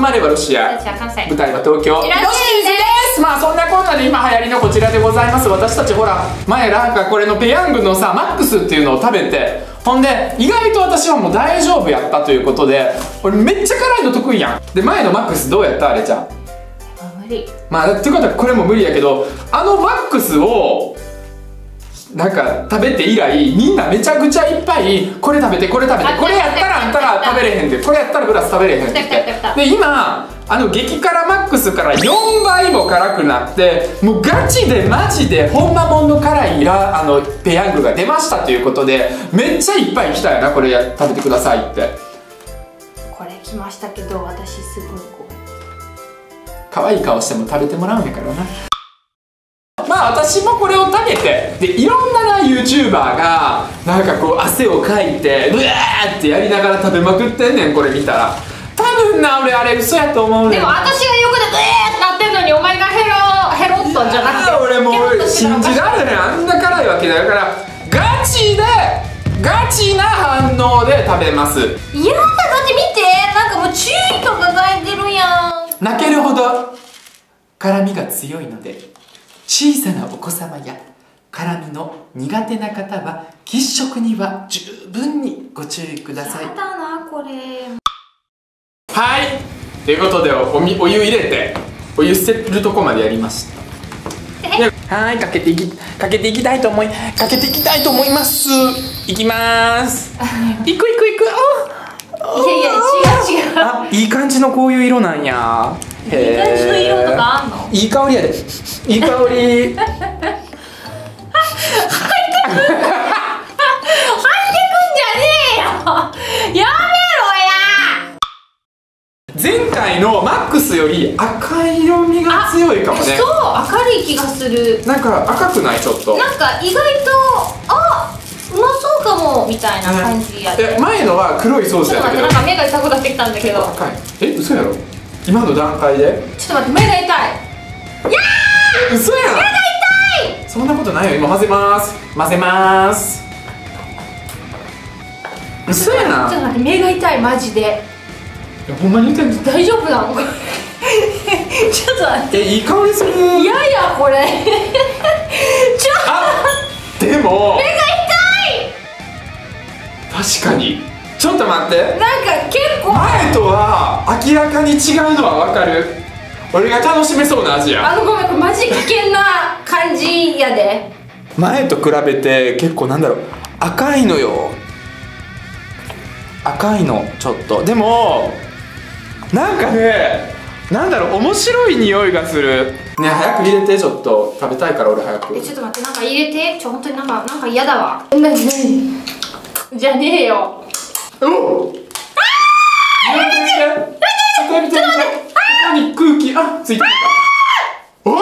集まればロシア。舞台は東京。ロシです。まあそんなこんなで今流行りのこちらでございます。私たちほら前なんかこれのペヤングのさマックスっていうのを食べて。ほんで意外と私はもう大丈夫やったということで俺めっちゃ辛いの得意やん。で前のマックスどうやった？あれちゃん。あ無理。まあっていうことはこれも無理やけどあのマックスをなんか食べて以来みんなめちゃくちゃいっぱいこれ食べてこれ食べてあこれやったらあんたら食べれへんってこれやったらプラス食べれへんってで今あの激辛マックスから4倍も辛くなってもうガチでマジでほんまもんの辛いラあのペヤングが出ましたということでめっちゃいっぱい来たよなこれや食べてくださいって。これ来ましたけど私すごいこう可愛い顔しても食べてもらうんやからな。まあ私もこれを食べてでいろん YouTuber がなんかこう汗をかいてうわーってやりながら食べまくってんねんこれ見たら。多分な俺あれ嘘やと思うねん。でも私が横でグーってなってんのにお前がヘロヘロっとんじゃなくて俺もう信じられないあんな辛いわけだからガチでガチな反応で食べます。いやだって見てなんかもう注意とか書いてるやん。泣けるほど。辛みが強いので小さなお子様や辛みの苦手な方は喫食には十分にご注意ください。やだなこれ。はい。ということでおみお湯入れてお湯捨てるとこまでやりました。ではいかけていきかけていきたいと思いかけていきたいと思います。いきます。いくいくいく。あいやいや違う違う。あいい感じのこういう色なんや。いい感じの色とかあんの？いい香りやで。いい香り 前回のマックスより赤い色味が強いかもね。そう明るい気がする。なんか赤くないちょっと。なんか意外とあうまそうかもみたいな感じやで。え前のは黒いソースちょっとやったけど。待ってなんか目が痛くなってきたんだけど。赤いえ嘘やろ？今の段階で？ちょっと待って目が痛い。え嘘やん！目が痛い！そんなことないよ。今混ぜます。混ぜます。嘘やちょっなと待って目が痛いマジで。いやほんまに大丈夫なの？ちょっと待って。えいい香りする。いやいやこれ。ち ょあでも。目が確かに。ちょっと待って。痛いなんか結構。前とは明らかに違うのは分かる。俺が楽しめそうな味や。あのごめんこれマジ危険な感じやで。前と比べて結構なんだろう。赤いのよ。赤いのちょっと。でもなんかねなんだろう面白い匂いがする。ね早く入れてちょっと。食べたいから俺早く。えちょっと待ってなんか入れて。ちょ本当になんかなんか嫌だわ。じゃねえよ。おおあやめてちょっとやめてやめて。ここに空気。あついてる。おお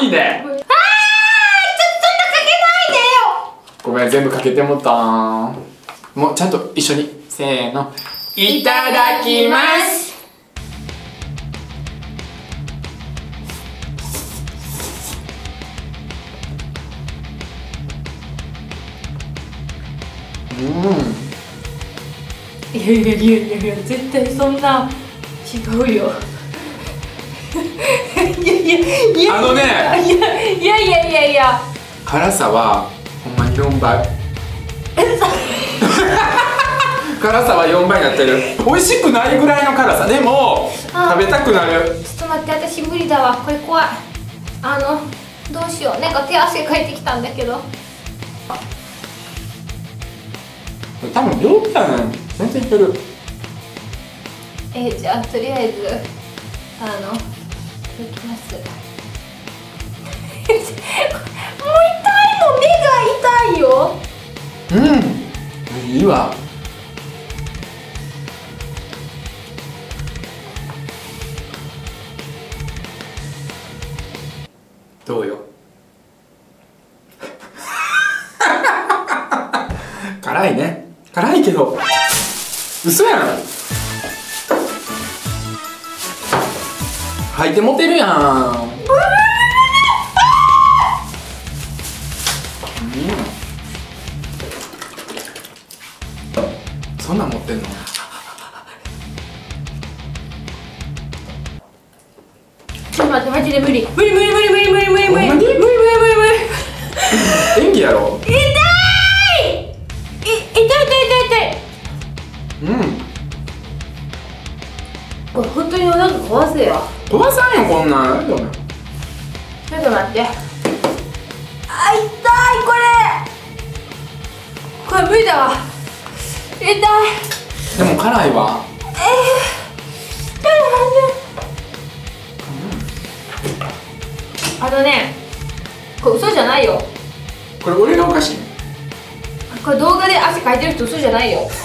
いいね。あーちょっとそんなかけないでよ。ごめん全部かけてもったん。もうちゃんと一緒に。せーのいただきます。いやいやいやいやいや絶対そんな違うよ。いやいやいやあのねいやいやいやいや。辛さはほんまに4倍辛さは4倍になってる。美味しくないぐらいの辛さ。でもあ食べたくなる。ちょっと待って私無理だわ。これ怖い。あのどうしよう。なんか手汗かいてきたんだけど。多分病気やね。ん全然いける。えー、じゃあとりあえずあのいきます。もう痛いの？目が痛いよ。うん。いいわ辛いね。辛いけど嘘やん吐いてもてるやん。そんなん持ってんの？待ってマジで無理。無理無理無理無理無理無理無理無理無理無理無理無理痛い。でも辛いわ。あのねこれ嘘じゃないよ。これ俺がおかしいこれ動画で汗かいてる人嘘じゃないよ。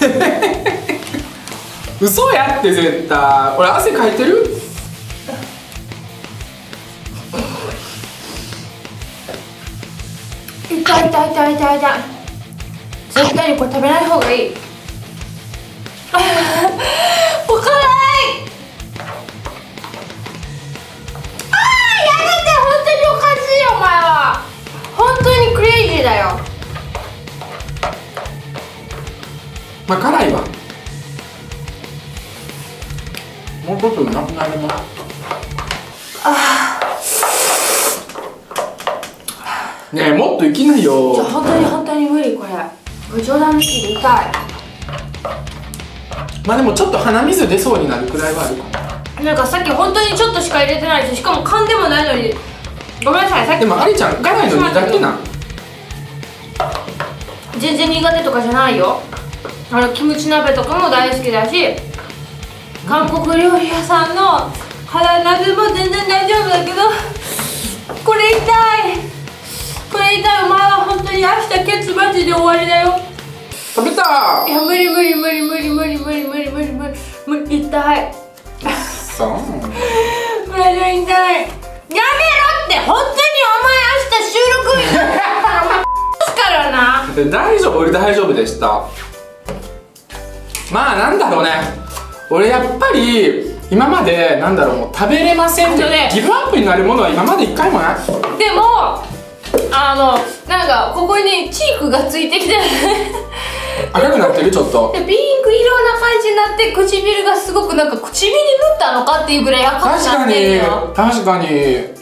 嘘やって絶対。俺汗かいてる？痛い痛い痛い痛い痛い。絶対にこれ食べない方がいい あーもう辛いあーやめて本当におかしいよお前は。本当にクレイジーだよまあ辛いわ。もうちょっとなくなりますねえもっといきなじゃあよ本当に本当に無理これ。これ冗談抜きで痛いまあでもちょっと鼻水出そうになるくらいはあるかな。なんかさっき本当にちょっとしか入れてないししかも噛んでもないのに。ごめんなさいさっきでもありちゃん辛いの苦手なん全然苦手とかじゃないよ。あのキムチ鍋とかも大好きだし韓国料理屋さんの辛鍋も全然大丈夫だけどこれ痛い。これ痛い。お前は本当に明日ケツマジで終わりだよ食べた。いや無理無理無理無理無理無理無理無理無理無理痛い。そう。これじゃ痛い。やめろって本当にお前明日収録日 すからな。で大丈夫？俺大丈夫でした。まあなんだろうね。俺やっぱり今までなんだろうもう食べれませんってギブアップになるものは今まで一回もない。でもあのなんかここにチークがついてきて赤くなってる？ちょっと。でピンク色な感じになって唇がすごくなんか唇塗ったのかっていうぐらい赤く確かなってるによ。確かに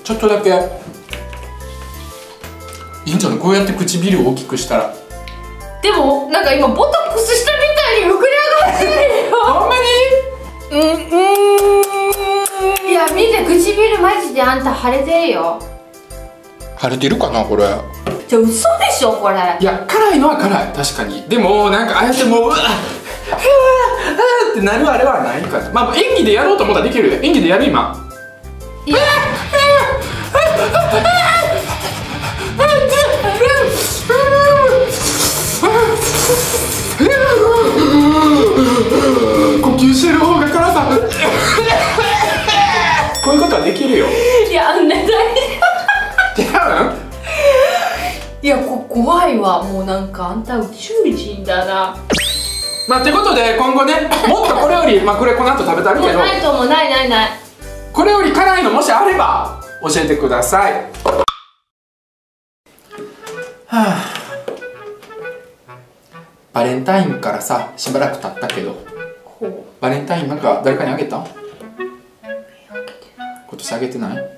ちょっとだけ。いいんじゃないこうやって唇を大きくしたら。でもなんか今ボトックスしたみたいに膨れ上がってるよ。ほんまに？いや見て唇マジであんた腫れてるよ腫れてるかなこれ。じゃ嘘でしょこれ。いや辛いのは辛い。確かに。でもなんかああやってもううわっうわっってなるあれはないかなまあ演技でやろうと思ったらできるで演技でやる今。いや。呼吸してる方が辛さこういうことはできるよいやあんな大違う？いやこ怖いわ。もうなんかあんた宇宙人だな。まあってことで今後ね もっとこれよりまあこれこの後食べたるもうけどないと思う。ないないない。これより辛いのもしあれば教えてください。はあ。バレンタインからさしばらく経ったけどバレンタインなんか誰かにあげた？今年あげてない？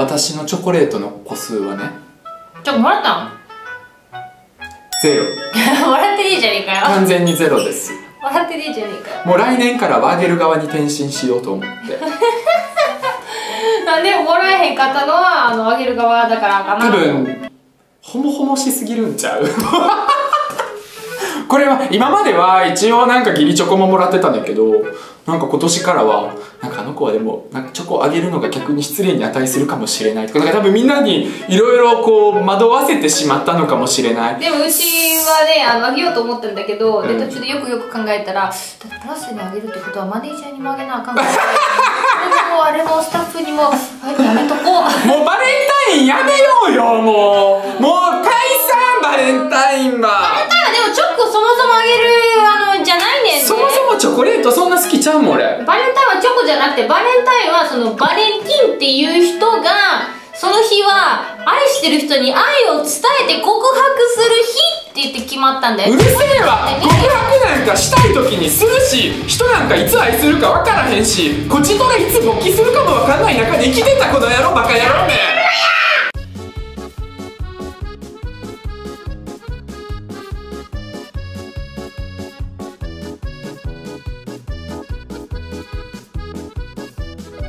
私のチョコレートの個数はね。ちょもらったんゼロ。笑っていいじゃねえかよ。完全にゼロです。笑っていいじゃねえかよ。もう来年からはあげる側に転身しようと思って。なんでもらえへんかったのはあのあげる側だからかな。多分ホモホモしすぎるんちゃう？これは今までは一応なんか義理チョコももらってたんだけどなんか今年からはなんかあの子はでもなんかチョコをあげるのが逆に失礼に値するかもしれないとかなんか多分みんなにいろいろこう惑わせてしまったのかもしれない。でもうちはねあのあげようと思ったんだけど、うん。で途中でよくよく考えたらだってプラスにあげるってことはマネージャーにもあげなあかんから。もうあれもスタッフにもはいやめとこうもうバレンタインやめようよもう。もう解散バレンタインはただでもチョコそもそもあげるあのじゃないねんねそもそもチョコレートそんな好きちゃうもん俺。バレンタインはチョコじゃなくてバレンタインはそのバレンティンっていう人がその日は愛してる人に愛を伝えて告白する日って言って決まったんだよ。うるせえわ。告白なんかしたい時にするし人なんかいつ愛するか分からへんしこっちとらいつ勃起するかも分かんない中で生きてたこの野郎バカ野郎め